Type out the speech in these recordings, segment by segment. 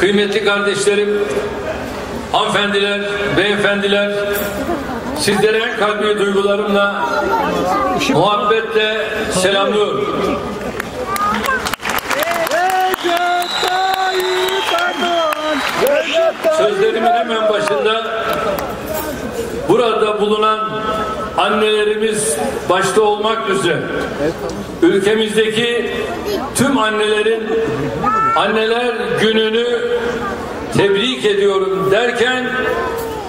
kıymetli kardeşlerim, hanımefendiler, beyefendiler, sizlere en kalbi duygularımla, muhabbetle selamlıyorum. Sözlerimin hemen başında burada bulunan annelerimiz başta olmak üzere ülkemizdeki tüm annelerin anneler gününü tebrik ediyorum derken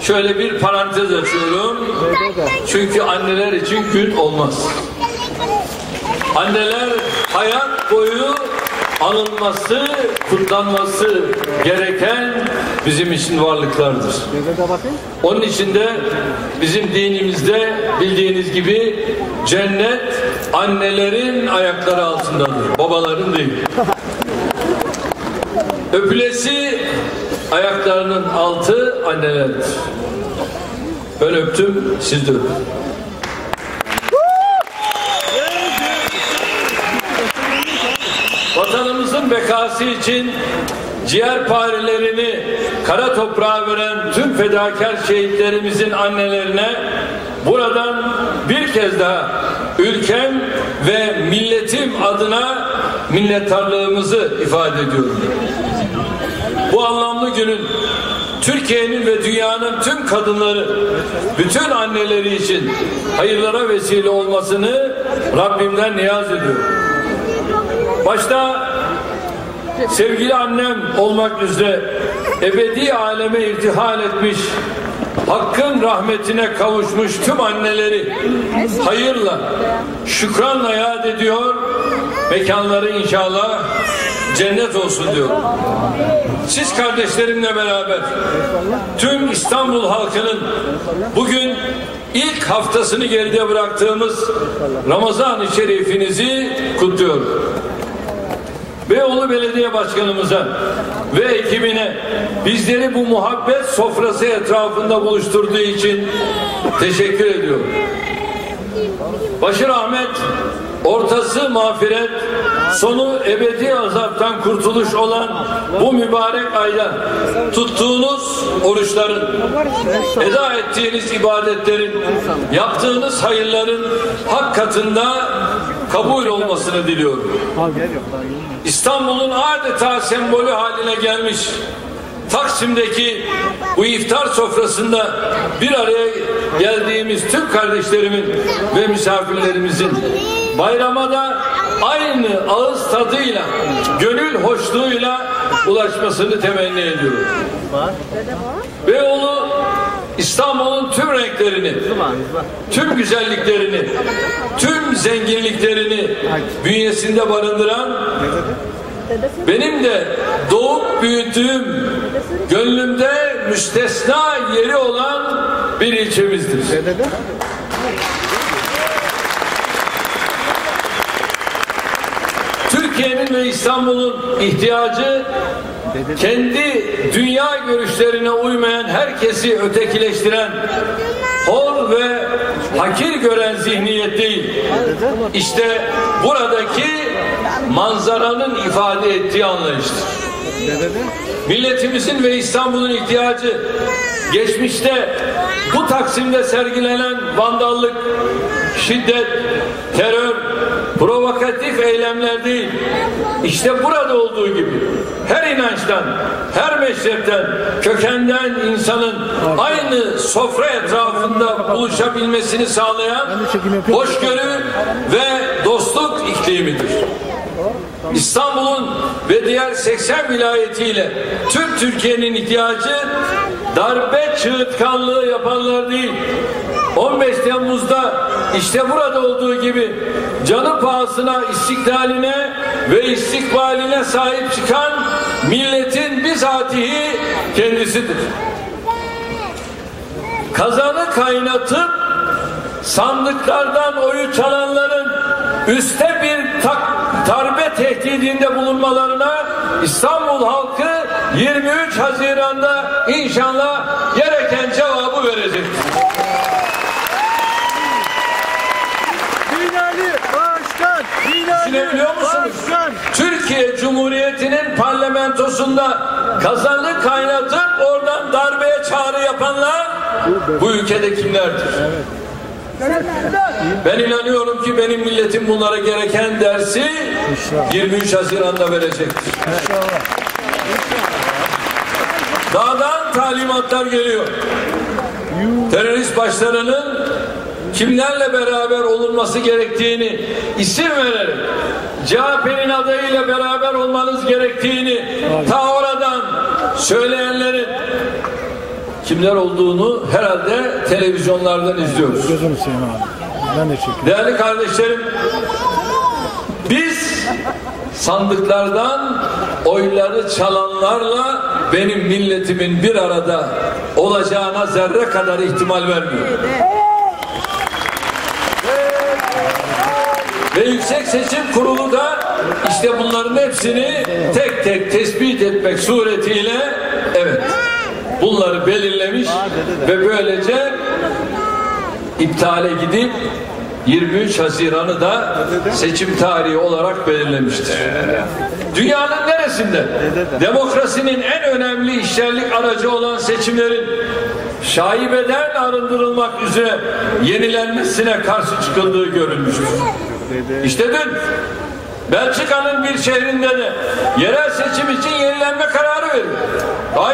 şöyle bir parantez açıyorum. Çünkü anneler için gün olmaz. Anneler hayat boyu anılması, kutlanması gereken bizim için varlıklardır. Onun için de bizim dinimizde bildiğiniz gibi cennet annelerin ayakları altındadır. Babaların değil. Öpülesi ayaklarının altı annelerdir. Ben öptüm, siz de öpün. Bekası için ciğerparelerini kara toprağa veren tüm fedakar şehitlerimizin annelerine buradan bir kez daha ülkem ve milletim adına minnettarlığımızı ifade ediyorum. Bu anlamlı günün Türkiye'nin ve dünyanın tüm kadınları, bütün anneleri için hayırlara vesile olmasını Rabbimden niyaz ediyorum. Başta sevgili annem olmak üzere ebedi aleme irtihal etmiş, Hakkın rahmetine kavuşmuş tüm anneleri hayırla, şükranla yad ediyor, mekanları inşallah cennet olsun diyorum. Siz kardeşlerimle beraber tüm İstanbul halkının bugün ilk haftasını geride bıraktığımız Ramazan-ı Şerifinizi kutluyorum. Beyoğlu Belediye Başkanımıza ve ekibine bizleri bu muhabbet sofrası etrafında buluşturduğu için teşekkür ediyorum. Başı rahmet, ortası mağfiret, sonu ebedi azaptan kurtuluş olan bu mübarek ayda tuttuğunuz oruçların, eda ettiğiniz ibadetlerin, yaptığınız hayırların hak katında kabul olmasını diliyorum. İstanbul'un adeta sembolü haline gelmiş Taksim'deki bu iftar sofrasında bir araya geldiğimiz tüm kardeşlerimin ve misafirlerimizin bayrama da aynı ağız tadıyla, gönül hoşluğuyla ulaşmasını temenni ediyorum. Beyoğlu İstanbul'un tüm renklerini, tüm güzelliklerini, tüm zenginliklerini bünyesinde barındıran benim de doğup büyüdüğüm gönlümde müstesna yeri olan bir ilçemizdir. Türkiye'nin ve İstanbul'un ihtiyacı kendi dünya görüşlerine uymayan herkesi ötekileştiren hor ve hakir gören zihniyet değil. İşte buradaki manzaranın ifade ettiği anlayıştır. Milletimizin ve İstanbul'un ihtiyacı geçmişte bu Taksim'de sergilenen vandallık, şiddet, terör, provokatif eylemler değil. İşte burada olduğu gibi her inançtan, her meşrepten, kökenden insanın aynı sofra etrafında buluşabilmesini sağlayan hoşgörü ve dostluk iklimidir. İstanbul'un ve diğer 80 vilayetiyle tüm Türkiye'nin ihtiyacı darbe çığırtkanlığı yapanlar değil. 15 Temmuz'da işte burada olduğu gibi canı pahasına istiklaline ve istikbaline sahip çıkan milletin bizatihi kendisidir. Kazanı kaynatıp sandıklardan oyu çalanların üste bir tak, darbe tehdidinde bulunmalarına İstanbul halkı 23 Haziran'da inşallah gereken cevabı verecek. Binali Düşünebiliyor musunuz? Türkiye Cumhuriyeti'nin parlamentosu parlamentosunda kazanı kaynatıp oradan darbeye çağrı yapanlar bu ülkede kimlerdir? Ben inanıyorum ki benim milletim bunlara gereken dersi 23 Haziran'da verecektir. Dağdan talimatlar geliyor. Terörist başlarının kimlerle beraber olunması gerektiğini isim vererek CHP'nin adayıyla beraber olmanız gerektiğini ta oradan söyleyenlerin kimler olduğunu herhalde televizyonlardan izliyoruz. Seveyim abi. Ben de çekiyorum. Değerli kardeşlerim, biz sandıklardan oyları çalanlarla benim milletimin bir arada olacağına zerre kadar ihtimal vermiyorum. Yüksek Seçim Kurulu da işte bunların hepsini tek tek tespit etmek suretiyle evet bunları belirlemiş ve böylece iptale gidip 23 Haziran'ı da seçim tarihi olarak belirlemiştir. Dünyanın neresinde demokrasinin en önemli işlerlik aracı olan seçimlerin şaibeden arındırılmak üzere yenilenmesine karşı çıkıldığı görülmüştür. İşte dün Belçika'nın bir şehrinde de yerel seçim için yenilenme kararı verildi. Daha.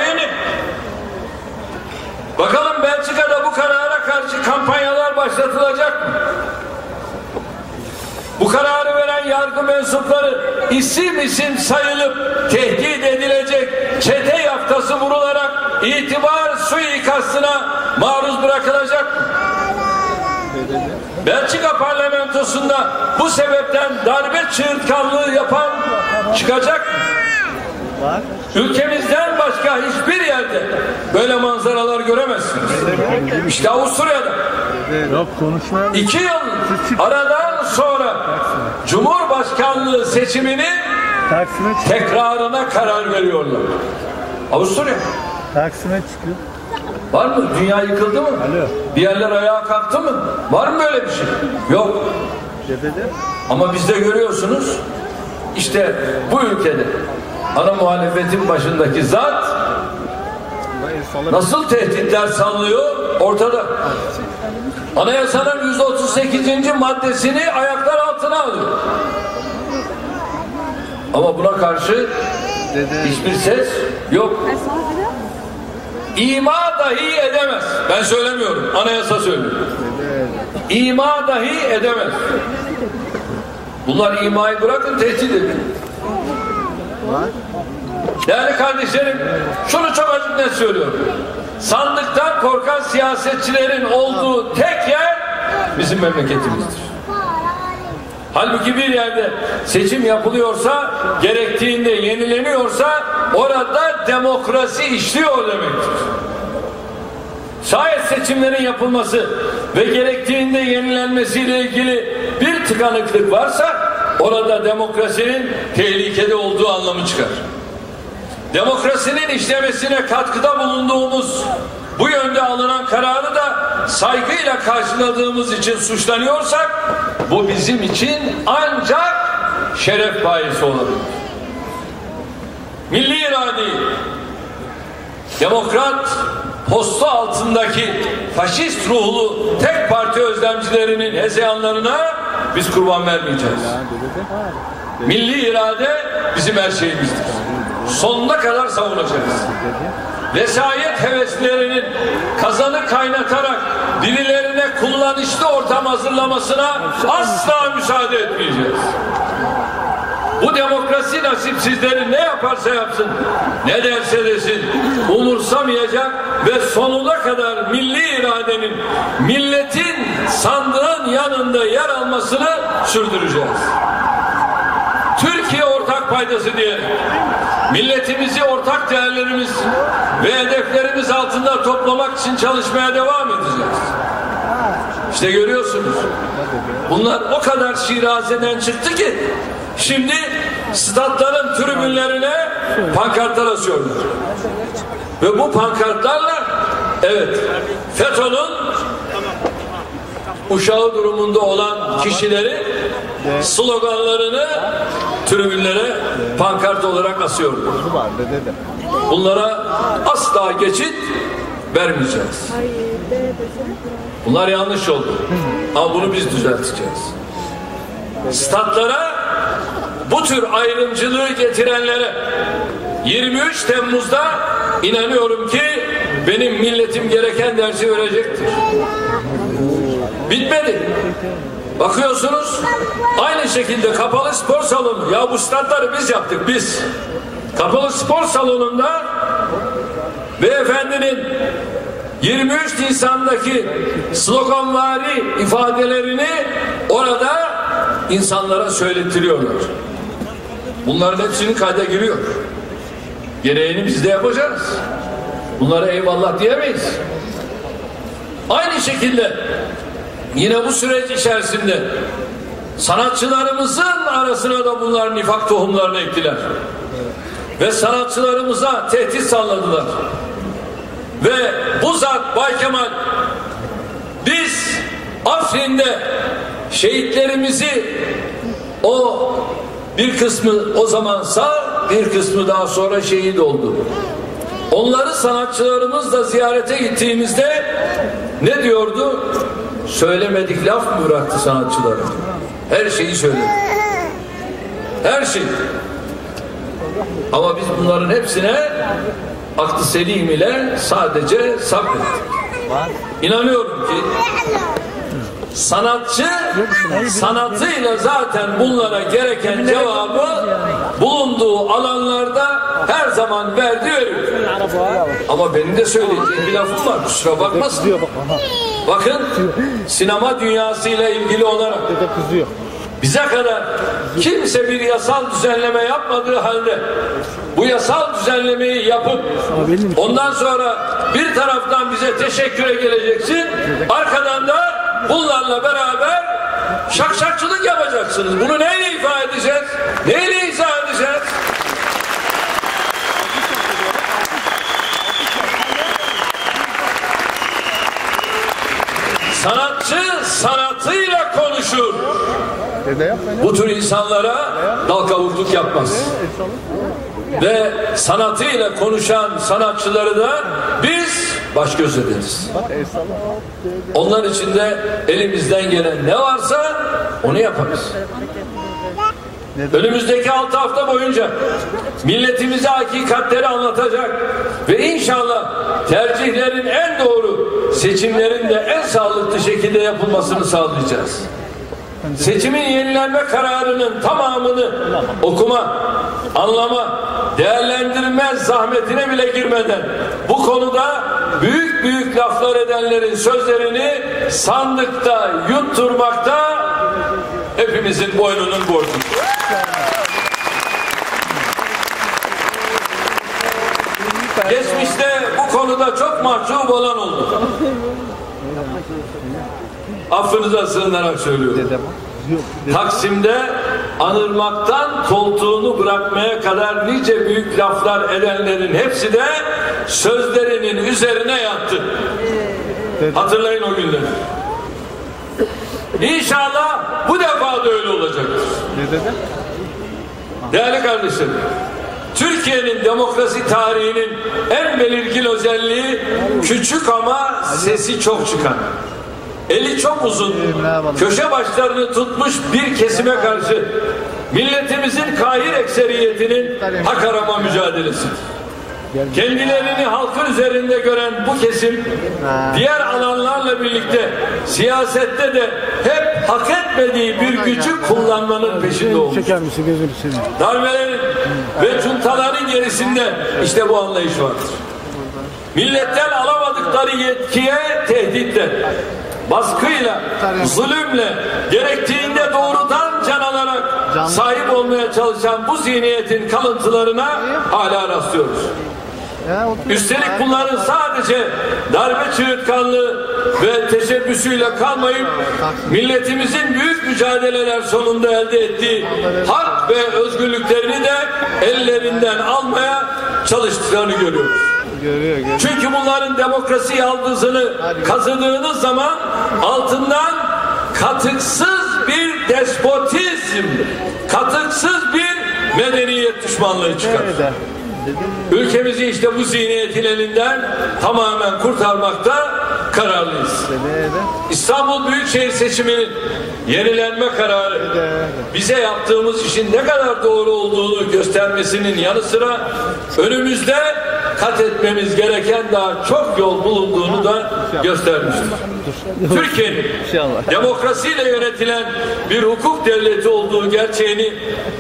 Bakalım Belçika'da bu karara karşı kampanyalar başlatılacak mı? Bu kararı veren yargı mensupları isim isim sayılıp tehdit edilecek çete yaftası vurularak itibar suikastına maruz bırakılacak mı? Belçika parlamentosunda bu sebepten darbe çığırtkanlığı yapan çıkacak mı? Ülkemizden başka hiçbir yerde böyle manzaralar göremezsiniz. İşte Avusturya'da Yok konuşmaya iki yıl aradan sonra Cumhurbaşkanlığı seçimini tekrarına karar veriyorlar. Avusturya. Taksim'e çıkıyor. Var mı? Dünya yıkıldı mı? Alo. Bir yerler ayağa kalktı mı? Var mı böyle bir şey? Yok. Ama bizde görüyorsunuz işte bu ülkede ana muhalefetin başındaki zat nasıl tehditler sallıyor ortada. Anayasanın 138. maddesini ayaklar altına alıyor. Ama buna karşı hiçbir ses yok. İma dahi edemez. Ben söylemiyorum. Anayasa söylüyor. İma dahi edemez. Bunlar imayı bırakın tehdit edin. Değerli kardeşlerim şunu çok açık net söylüyorum. Sandıktan korkan siyasetçilerin olduğu tek yer bizim memleketimizdir. Halbuki bir yerde seçim yapılıyorsa, gerektiğinde yenileniyorsa orada demokrasi işliyor demektir. Şayet seçimlerin yapılması ve gerektiğinde yenilenmesiyle ilgili bir tıkanıklık varsa orada demokrasinin tehlikede olduğu anlamı çıkar. Demokrasinin işlemesine katkıda bulunduğumuz bu yönde alınan kararı da saygıyla karşıladığımız için suçlanıyorsak bu bizim için ancak şeref payesi olabilir. Milli iradeyi demokrat postu altındaki faşist ruhlu tek parti özlemcilerinin hezeyanlarına biz kurban vermeyeceğiz. Milli irade bizim her şeyimizdir. Sonuna kadar savunacağız. Vesayet heveslerinin kazanı kaynatarak birilerine kullanışlı ortam hazırlamasına asla müsaade etmeyeceğiz. Bu demokrasi nasipsizleri ne yaparsa yapsın, ne derse desin, umursamayacak ve sonuna kadar milli iradenin, milletin sandığın yanında yer almasını sürdüreceğiz. Türkiye ortak paydası diyerek milletimizi ortak değerlerimiz ve hedeflerimiz altında toplamak için çalışmaya devam edeceğiz. İşte görüyorsunuz. Bunlar o kadar şirazeden çıktı ki şimdi statların tribünlerine pankartlar asıyorlar. Ve bu pankartlarla evet FETÖ'nün uşağı durumunda olan kişileri sloganlarını tribünlere pankart olarak de. Bunlara asla geçit vermeyeceğiz. Bunlar yanlış oldu. Ama bunu biz düzelteceğiz. Statlara bu tür ayrımcılığı getirenlere 23 Temmuz'da inanıyorum ki benim milletim gereken dersi verecektir. Bitmedi. Bakıyorsunuz aynı şekilde kapalı spor salonu ya bu statları biz yaptık biz. Kapalı spor salonunda beyefendinin 23 Nisan'daki sloganvari ifadelerini orada insanlara söyletiriyorlar. Bunların hepsinin kayda giriyor. Gereğini biz de yapacağız. Bunlara eyvallah diyemeyiz. Aynı şekilde yine bu süreç içerisinde sanatçılarımızın arasına da bunlar nifak tohumlarını ektiler. Ve sanatçılarımıza tehdit salladılar. Ve bu zat Bay Kemal biz Afrin'de şehitlerimizi o bir kısmı o zaman sağ bir kısmı daha sonra şehit oldu. Onları sanatçılarımızla ziyarete gittiğimizde ne diyordu? Söylemedik laf mı bıraktı sanatçıları? Her şeyi söyledi. Her şey. Ama biz bunların hepsine aklı selim ile sadece sabrettik. İnanıyorum ki sanatçı sanatıyla zaten bunlara gereken cevabı bulunduğu alanlarda her zaman verdi veriyor. Ama benim de söyleyeceğim bir lafım var kusura bakmasın. Bakın sinema dünyasıyla ilgili olarak bize kadar kimse bir yasal düzenleme yapmadığı halde bu yasal düzenlemeyi yapıp ondan sonra bir taraftan bize teşekküre geleceksin arkadan da bunlarla beraber şakşakçılık yapacaksınız. Bunu neyle ifade edeceğiz? Neyle izah edeceğiz? Sanatçı sanatıyla konuşur. Bu tür insanlara dal kavukluk yapmaz. Ve sanatıyla konuşan sanatçıları da biz baş göz ederiz. Bak el salla. Onlar için de elimizden gelen ne varsa onu yaparız. Önümüzdeki altı hafta boyunca milletimize hakikatleri anlatacak ve inşallah tercihlerin en doğru, seçimlerin de en sağlıklı şekilde yapılmasını sağlayacağız. Seçimin yenilenme kararının tamamını okuma, anlama, değerlendirme zahmetine bile girmeden bu konuda büyük büyük laflar edenlerin sözlerini sandıkta yutturmakta hepimizin boynunun borcu. Geçmişte bu konuda çok mahcup olan oldu. Affınıza sığınarak söylüyorum. Taksim'de anırmaktan koltuğunu bırakmaya kadar nice büyük laflar edenlerin hepsi de sözlerinin üzerine yattı. Hatırlayın o günleri. İnşallah bu defa da öyle olacaktır. Dede de. Değerli kardeşlerim, Türkiye'nin demokrasi tarihinin en belirgin özelliği küçük ama sesi çok çıkan. Eli çok uzun, köşe başlarını tutmuş bir kesime karşı milletimizin kahir ekseriyetinin hak arama mücadelesidir. Kendilerini halkın üzerinde gören bu kesim diğer alanlarla birlikte siyasette de hep hak etmediği bir gücü kullanmanın peşinde olmuş. Darbelerin ve cuntaların gerisinde işte bu anlayış vardır. Milletten alamadıkları yetkiye tehditle, baskıyla, zulümle, gerektiğinde doğrudan can alarak sahip olmaya çalışan bu zihniyetin kalıntılarına hala rastlıyoruz. Üstelik bunların sadece darbe çığırtkanlığı ve teşebbüsüyle kalmayıp milletimizin büyük mücadeleler sonunda elde ettiği hak ve özgürlüklerini de ellerinden almaya çalıştıklarını görüyoruz. Görüyor görüyor. Çünkü bunların demokrasi yaldızını kazıdığınız zaman altından katıksız bir despotizm, katıksız bir medeniyet düşmanlığı çıkar. Nerede? Ülkemizi işte bu zihniyetin elinden tamamen kurtarmakta kararlıyız. İstanbul Büyükşehir seçiminin yenilenme kararı bize yaptığımız işin ne kadar doğru olduğunu göstermesinin yanı sıra önümüzde kat etmemiz gereken daha çok yol bulunduğunu da göstermiştir. Türkiye'nin demokrasiyle yönetilen bir hukuk devleti olduğu gerçeğini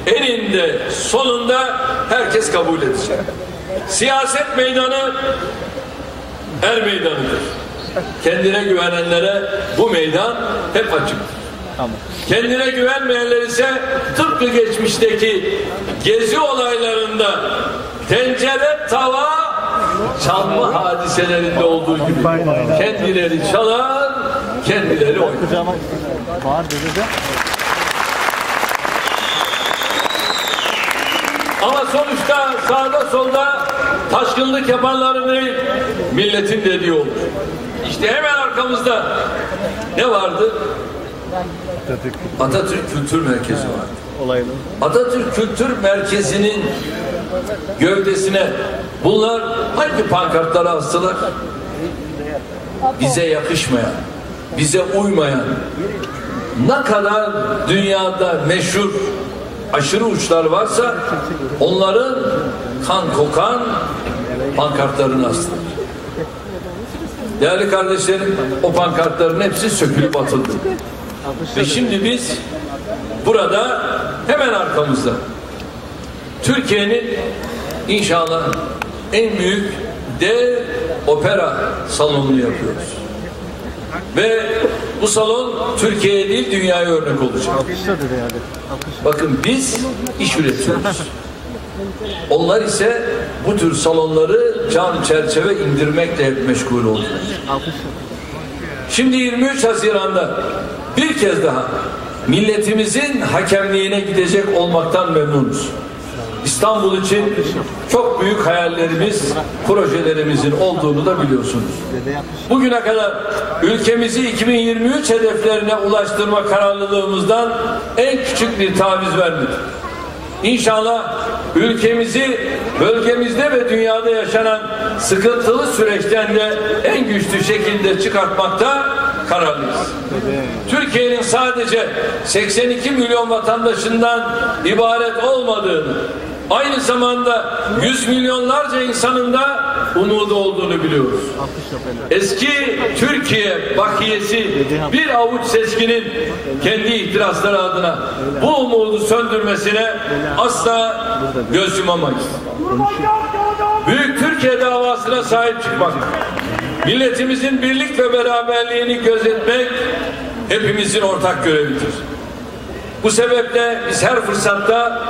eninde sonunda herkes kabul edecek. Siyaset meydanı er meydanıdır. Kendine güvenenlere bu meydan hep açık. Tamam. Kendine güvenmeyenler ise tıpkı geçmişteki gezi olaylarında tencere tava çalma hadiselerinde olduğu gibi kendileri çalar, kendileri oynar. Ama sonuçta sağda solda taşkınlık yapanların değil, milletin dediği olur. İşte hemen arkamızda ne vardı? Atatürk Atatürk Kültür Merkezi vardı. olaylı. Atatürk Kültür Merkezi'nin gövdesine bunlar hangi pankartları astılar? Bize yakışmayan, bize uymayan, ne kadar dünyada meşhur aşırı uçlar varsa onların kan kokan pankartlarını astılar. Değerli kardeşlerim o pankartların hepsi sökülüp atıldı. Ve şimdi biz burada hemen arkamızda Türkiye'nin inşallah en büyük dev opera salonunu yapıyoruz. Ve bu salon Türkiye'ye değil dünyaya örnek olacak. Bakın biz iş üretiyoruz. Onlar ise bu tür salonları cam çerçeve indirmekle meşgul oldular. Şimdi 23 Haziran'da bir kez daha milletimizin hakemliğine gidecek olmaktan memnunuz. İstanbul için çok büyük hayallerimiz, projelerimizin olduğunu da biliyorsunuz. Bugüne kadar ülkemizi 2023 hedeflerine ulaştırma kararlılığımızdan en küçük bir taviz vermedik. İnşallah ülkemizi bölgemizde ve dünyada yaşanan sıkıntılı süreçten de en güçlü şekilde çıkartmakta kararlıyız. Türkiye'nin sadece 82 milyon vatandaşından ibaret olmadığını, aynı zamanda yüz milyonlarca insanın da umudu olduğunu biliyoruz. Eski Türkiye bakiyesi bir avuç seçkinin kendi ihtirasları adına bu umudu söndürmesine asla göz yumamayız. Büyük Türkiye davasına sahip çıkmak, milletimizin birlik ve beraberliğini gözetmek hepimizin ortak görevidir. Bu sebeple biz her fırsatta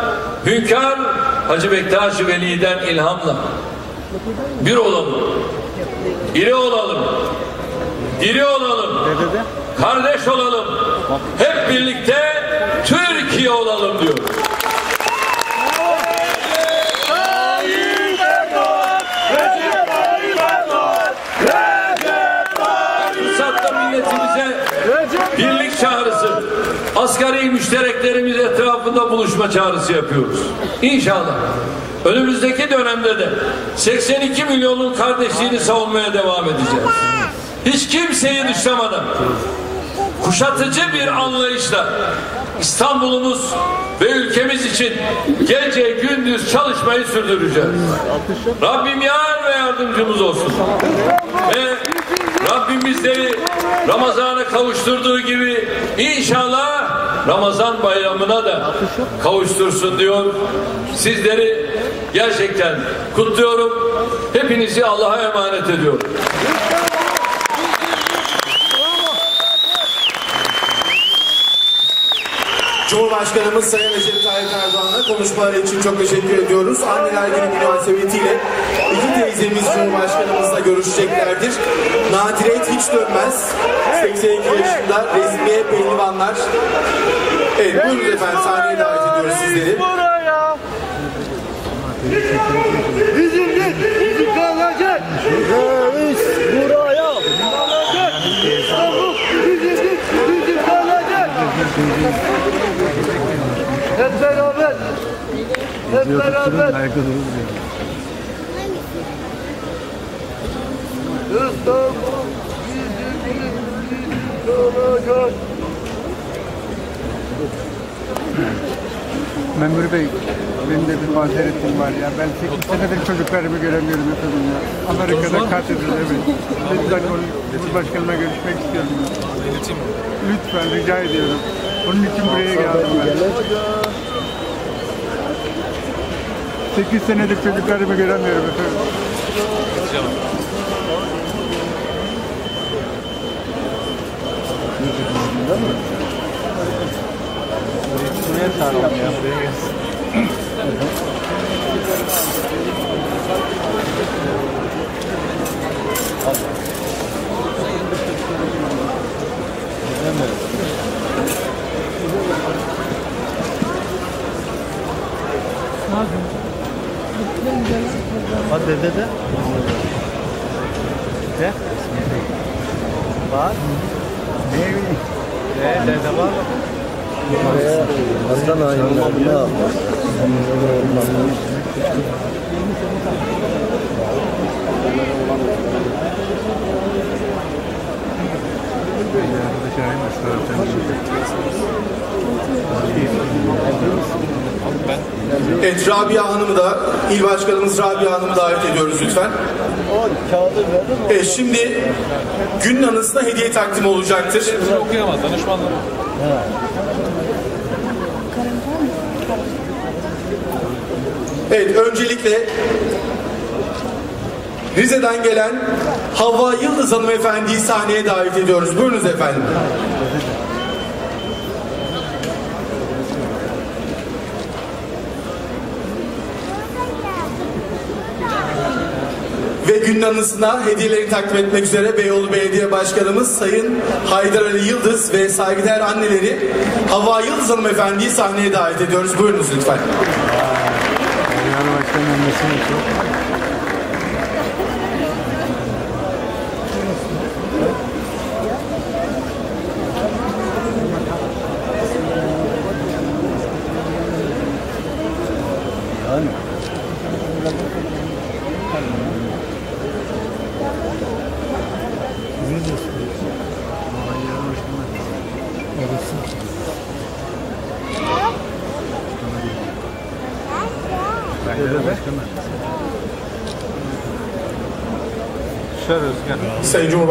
Hünkar Hacı Bektaş Veli'den ilhamla. Bir olalım, iri olalım, diri olalım, kardeş olalım, hep birlikte Türkiye olalım diyor. Fırsatta milletimize birlik çağrısı, asgari müştereklerimiz etrafında buluşma çağrısı yapıyoruz. İnşallah önümüzdeki dönemde de 82 milyonun kardeşliğini savunmaya devam edeceğiz. Hiç kimseyi dışlamadan kuşatıcı bir anlayışla İstanbul'umuz ve ülkemiz için gece gündüz çalışmayı sürdüreceğiz. Rabbim yar ve yardımcımız olsun. Ve Rabbim bizleri Ramazan'a kavuşturduğu gibi inşallah Ramazan bayramına da kavuştursun diyor. Sizleri gerçekten kutluyorum. Hepinizi Allah'a emanet ediyorum. Cumhurbaşkanımız Sayın Recep Tayyip Erdoğan'a konuşmaları için çok teşekkür ediyoruz. Anneler Günü münasebetiyle iki teyzemiz Cumhurbaşkanımızla görüşeceklerdir. Nadiret hiç dönmez. 82 yaşında resmiye pehlivanlar. Evet buyurun efendim sahneye davet ediyoruz sizleri. Bizim de bizim kalacak. Reis buraya. Kalacak. İstanbul bizim de bizim kalacak. Beraber. Ayakta durur diyor. İstanbul bizim olacak. Memur Bey, benim de bir mazeretim var ya. Ben 8 senedir çocuklarımı göremiyorum efendim ya. Amerika'da katedral evet. Lütfen onu Cumhurbaşkanı'na görüşmek istiyorum. Lütfen rica ediyorum. Onun için buraya geldim ben. 8 senedir çocuklarımı göremiyorum efendim. Hadi dede de. De. Var. Ne bileyim. De dede var. Hasan ayında Arkadaş Evet Rabia Hanım'ı da, İl Başkanımız Rabia Hanım'ı davet ediyoruz lütfen. o kağıdı verdin mi? Evet şimdi günün anısına hediye takdimi olacaktır. okuyamaz danışmanlar. Evet öncelikle Rize'den gelen Havva Yıldız hanımefendiyi sahneye davet ediyoruz. Buyurunuz efendim. Ve günün anısına hediyelerini takdim etmek üzere Beyoğlu Belediye Başkanımız Sayın Haydar Ali Yıldız ve saygıdeğer anneleri Havva Yıldız hanımefendiyi sahneye davet ediyoruz. Buyurunuz lütfen. Yani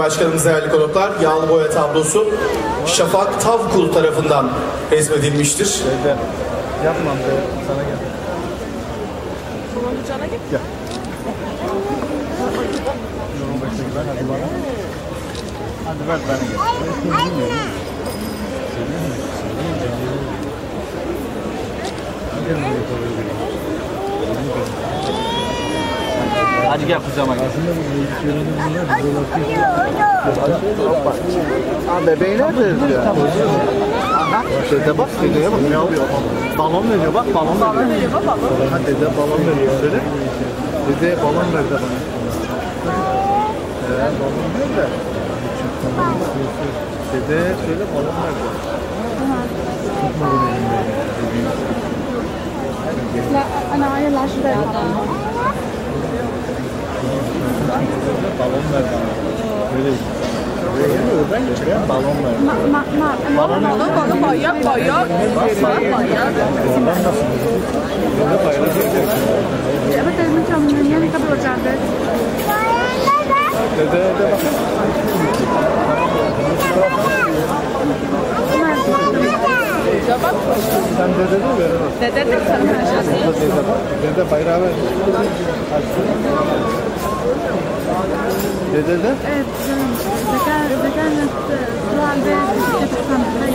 Cumhurbaşkanımız değerli konuklar, yağlı boya tablosu Şafak Tavkul tarafından resmedilmiştir. Yapmam be. Sana gel. Hadi ver bana gel. Hadi gel kucağıma gel. Aa, bebeği nerede yazıyor? Dede bak dedeye bak ne yapıyor? Balon veriyor bak balon veriyor. Balon veriyor bak balon. Ha dede balon veriyor söyle. Dedeye balon ver de bana. Ee, balon ver de. Dede söyle balon ver de. Tutma bunu elimde. Ana ayırlar şurada yapalım. Balon ver bana. Böyle Oradan geçer balon ver. Ma, ma, ma. Balon balon balon bayak bayak. Bayak bayak. Evet elimin camının yeni kabul olacaktı. Dede dede bakın. Sen dede de ver. Dede de sana. Dede bayrağı ver. Dededen? Evet, dededen, dededen şu anda Yunanistan'da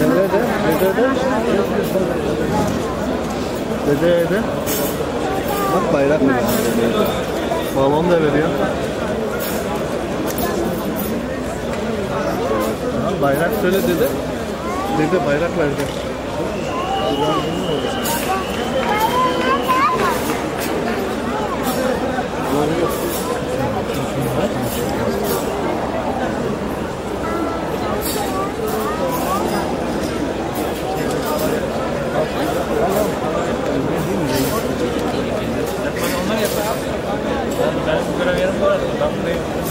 Dededen, dededen, dededen, bak bayrak veriyor. Balon da veriyor. Bayrak söyle dede. Dede bayrak verdi. Ben, benim görev yerim var. Ben buradayım.